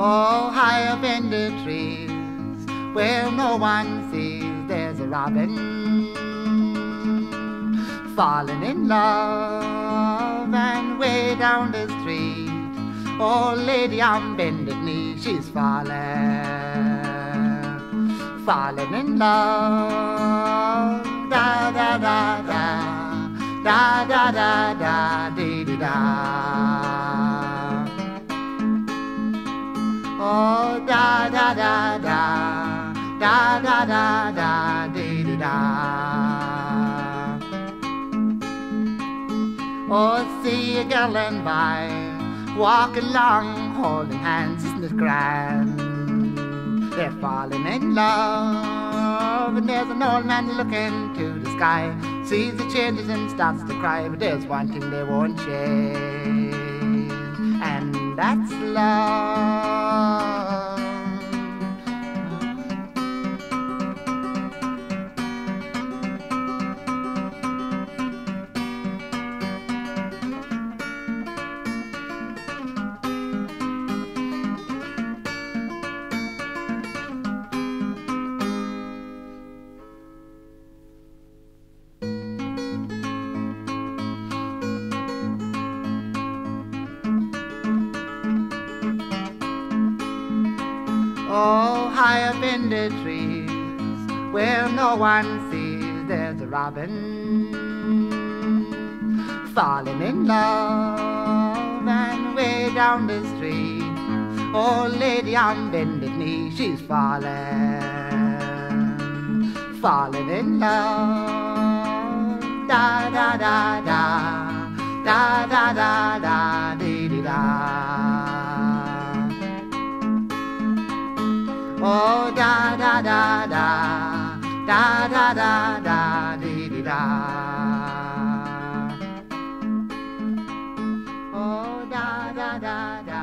Oh, high up in the trees, where no one sees, there's a robin falling in love, and way down the street, oh, lady on bended knee, she's falling, falling in love, da da da da, da da da da, dee da da. Oh, da da da da, da da da da, dee dee da. Oh, see a girl and by, walk along, holding hands, isn't it grand? They're falling in love, and there's an old man looking to the sky, sees the changes and starts to cry, but there's one thing they won't change, and that's love. Oh, high up in the trees, where no one sees, there's a robin falling in love, and way down the street, oh, lady on bended knee, she's falling, falling in love, da da da, da da da da, Oh, da da da da, da da da da, di di da. Oh, da da da da.